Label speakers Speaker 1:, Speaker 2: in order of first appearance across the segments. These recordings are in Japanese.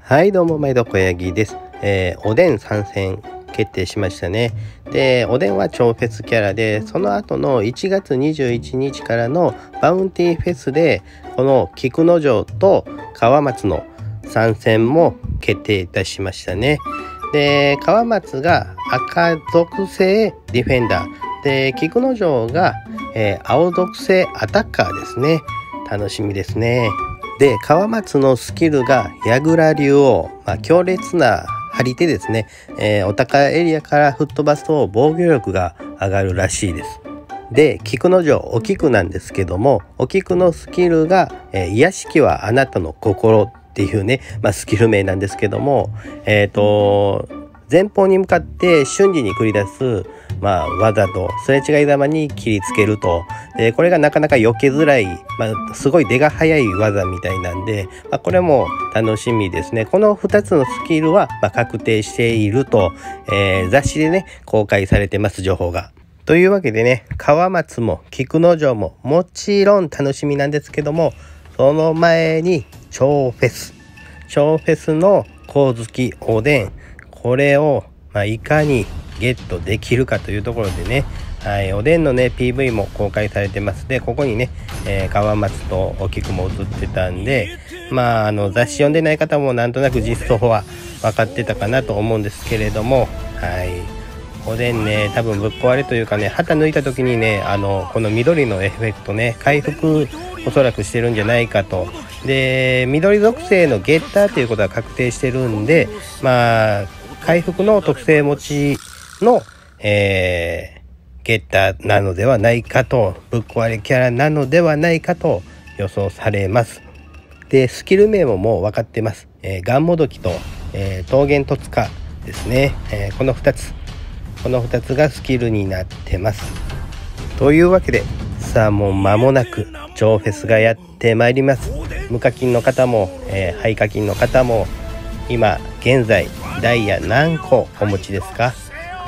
Speaker 1: はいどうも毎度小ヤギです、えー、おでん参戦決定しましたね。でおでんは超フェスキャラでその後の1月21日からのバウンティーフェスでこの菊之丞と川松の参戦も決定いたしましたね。で川松が赤属性ディフェンダー。で菊之丞が、えー、青属性アタッカーですね。楽しみですね。で川松のスキルが矢倉竜王、まあ、強烈な張り手ですね、えー、お高エリアから吹っ飛ばすと防御力が上がるらしいです。で菊之丞お菊なんですけどもお菊のスキルが、えー、癒しきはあなたの心っていうね、まあ、スキル名なんですけどもえっ、ー、と前方に向かって瞬時に繰り出すまあ、わざとすれ違いざまに切りつけると。でこれがなかなか避けづらい、まあ、すごい出が早い技みたいなんで、まあ、これも楽しみですね。この2つのスキルは、ま確定していると、えー、雑誌でね公開されてます情報が。というわけでね川松も菊之丞ももちろん楽しみなんですけどもその前に超フェス。超フェスの光月おでん。これを、まあ、いかにゲットできるかというところでね、はい、おでんのね PV も公開されてます。でここにね、えー、川松とお菊も映ってたんでまああの雑誌読んでない方もなんとなく実装は分かってたかなと思うんですけれどもはい。おでんね多分ぶっ壊れというかね旗抜いた時にねあのこの緑のエフェクトね回復おそらくしてるんじゃないかと。で緑属性のゲッターということは確定してるんでまあ回復の特性持ちの、えー、ゲッターなのではないかと、ぶっ壊れキャラなのではないかと予想されます。で、スキル名ももう分かってます。えー、ガンモドキと、えー、桃源突化ですね。えー、この2つ。この2つがスキルになってます。というわけで、さあもう間もなく超フェスがやってまいります。無課金の方も、えー、廃課金の方も、今現在ダイヤ何個お持ちですか？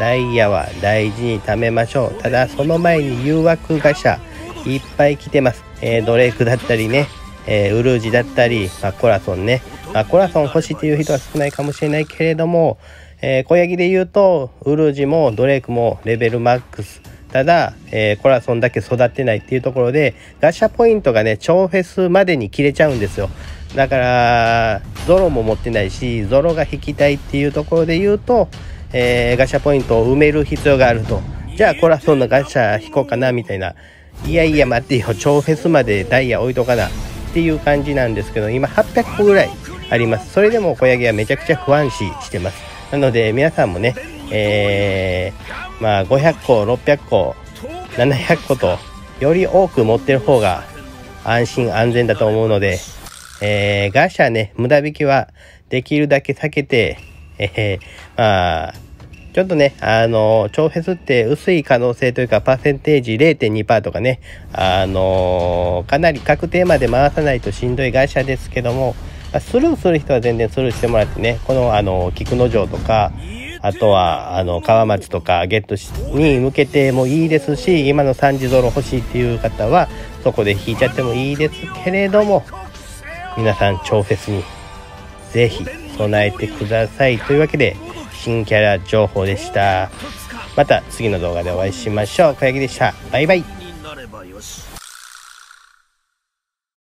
Speaker 1: ダイヤは大事に貯めましょう。ただ、その前に誘惑ガシャいっぱい来てます。えー、ドレークだったりね、えー、ウルージだったり、まあ、コラソンね。まあ、コラソン欲しいっていう人は少ないかもしれないけれども、えー、小ヤギで言うと、ウルージもドレークもレベルマックス。ただ、えー、コラソンだけ育ってないっていうところで、ガシャポイントがね、超フェスまでに切れちゃうんですよ。だから、ゾロも持ってないし、ゾロが引きたいっていうところで言うと、えー、ガシャポイントを埋める必要があると。じゃあ、これはそんなガシャ引こうかな、みたいな。いやいや、待ってよ、超フェスまでダイヤ置いとかな。っていう感じなんですけど、今800個ぐらいあります。それでも小ヤギはめちゃくちゃ不安視してます。なので、皆さんもね、えー、まあ、500個、600個、700個と、より多く持ってる方が安心安全だと思うので、えー、ガシャね、無駄引きはできるだけ避けて、えー、まあ、ちょっとね、あの、超フェスって薄い可能性というか、パーセンテージ0.2%とかね、あの、かなり確定まで回さないとしんどい会社ですけども、スルーする人は全然スルーしてもらってね、この、あの、菊之丞とか、あとは、あの、川町とかゲットに向けてもいいですし、今の3時ゾロ欲しいっていう方は、そこで引いちゃってもいいですけれども、皆さん、超フェスに、ぜひ、備えてください。というわけで、新キャラ情報でした。また次の動画でお会いしましょう。小柳でした。バイバイ。